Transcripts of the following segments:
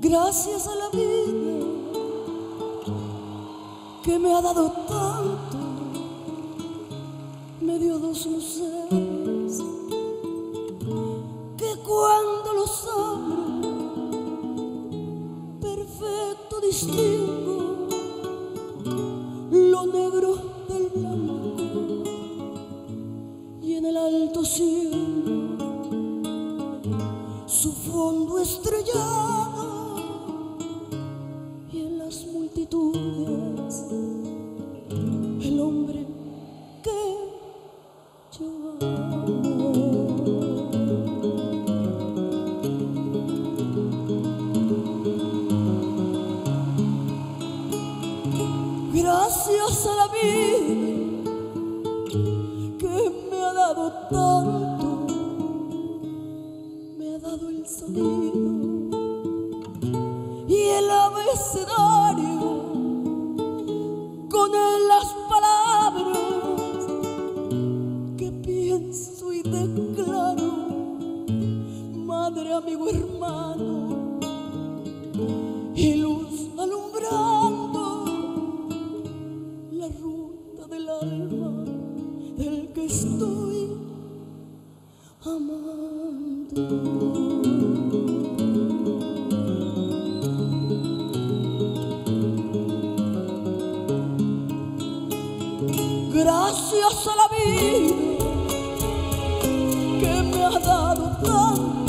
Gracias a la vida que me ha dado tanto, me dio dos luceros que cuando los abro, perfecto distingo su fondo estrellado y en las multitudes el hombre que yo amo. Gracias a la vida tanto, me ha dado el sonido y el abecedario con él amando. Gracias a la vida que me ha dado tanto,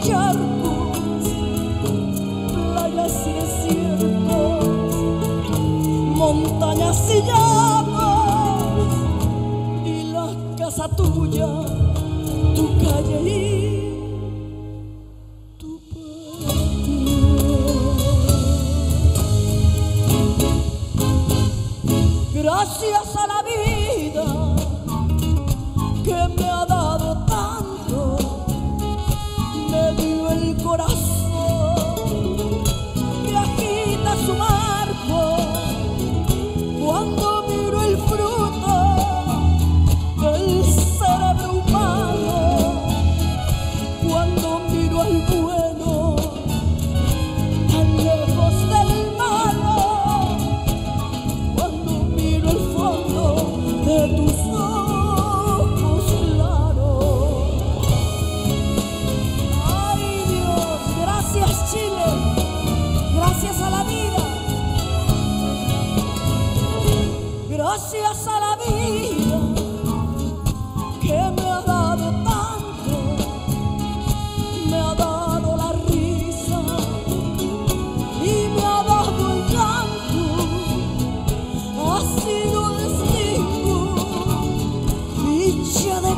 charcos, playas y desiertos, montañas y llamas, y la casa tuya, tu calle y gracias a la vida que me ha dado tanto, me ha dado la risa y me ha dado el llanto, ha sido destino, dicha de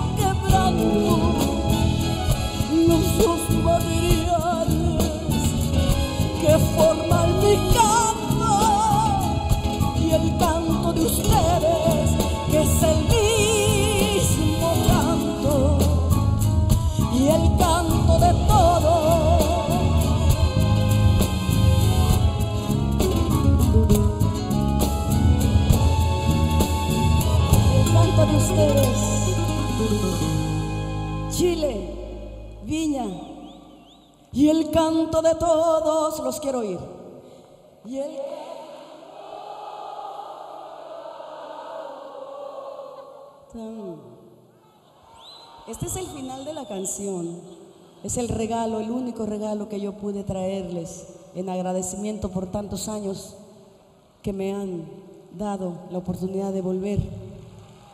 de ustedes. Chile, Viña, y el canto de todos los quiero oír. Y el Este es el final de la canción. Es el regalo, el único regalo que yo pude traerles en agradecimiento por tantos años que me han dado la oportunidad de volver.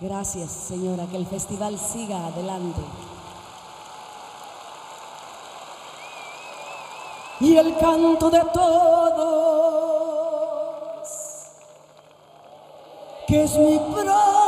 Gracias, señora, que el festival siga adelante. Y el canto de todos, que es mi propio.